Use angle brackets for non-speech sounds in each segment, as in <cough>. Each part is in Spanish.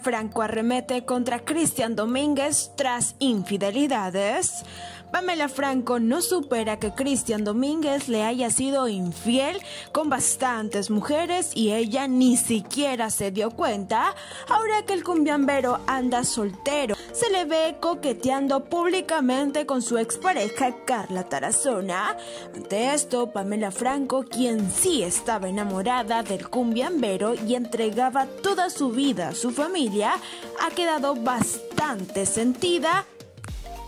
Franco arremete contra Cristian Domínguez tras infidelidades. Pamela Franco no supera que Cristian Domínguez le haya sido infiel con bastantes mujeres y ella ni siquiera se dio cuenta. Ahora que el cumbiambero anda soltero, se le ve coqueteando públicamente con su expareja Carla Tarazona. Ante esto, Pamela Franco, quien sí estaba enamorada del cumbiambero y entregaba toda su vida a su familia, ha quedado bastante sentida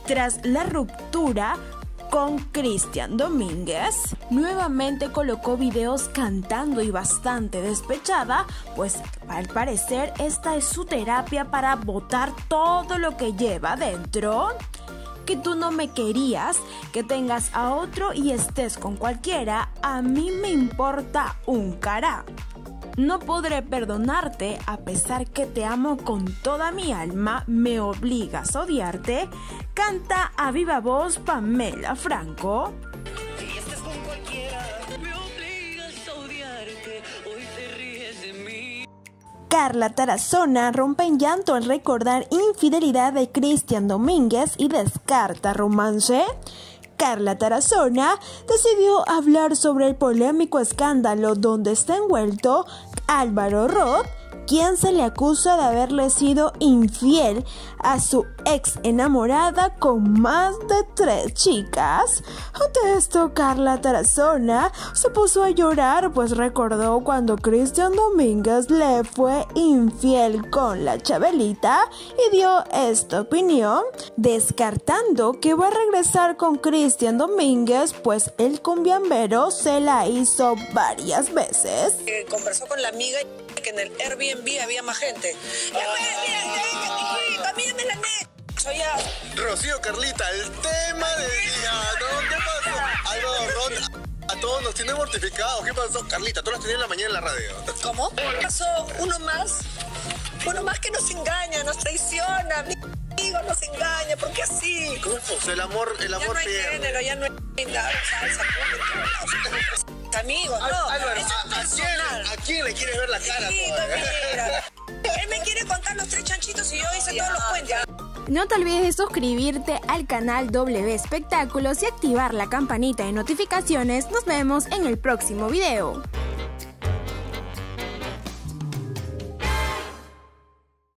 tras la ruptura con Cristian Domínguez, nuevamente colocó videos cantando y bastante despechada, pues al parecer esta es su terapia para botar todo lo que lleva dentro. Que tú no me querías, que tengas a otro y estés con cualquiera, a mí me importa un cara. No podré perdonarte a pesar que te amo con toda mi alma, me obligas a odiarte. Canta a viva voz Pamela Franco. Carla Tarazona rompe en llanto al recordar infidelidad de Cristian Domínguez y descarta romance. Carla Tarazona decidió hablar sobre el polémico escándalo donde está envuelto Álvaro Roth quien se le acusa de haberle sido infiel a su ex enamorada con más de tres chicas. Ante esto, Carla Tarazona se puso a llorar, pues recordó cuando Cristian Domínguez le fue infiel con la Chabelita y dio esta opinión, descartando que va a regresar con Cristian Domínguez, pues el cumbiambero se la hizo varias veces. Eh, conversó con la amiga que en el Airbnb había más gente. Rocío Carlita, el tema del día. ¿Qué pasó? Algo a todos nos tiene mortificados. ¿Qué pasó? Carlita, tú las tenías en la mañana en la radio. ¿Cómo? Pasó uno más. Uno más que nos engaña, nos traiciona. Mi amigo nos engaña, ¿por qué así? ¿Cómo El amor, el amor ya no hay género, ya no hay nada, salsa, amigos, no. Álvaro, ¿a, a, quién, le quieres ver la cara? Sí, <laughs> Él me quiere contar los tres chanchitos y yo hice todos los cuentos. No te olvides de suscribirte al canal W Espectáculos y activar la campanita de notificaciones. Nos vemos en el próximo video.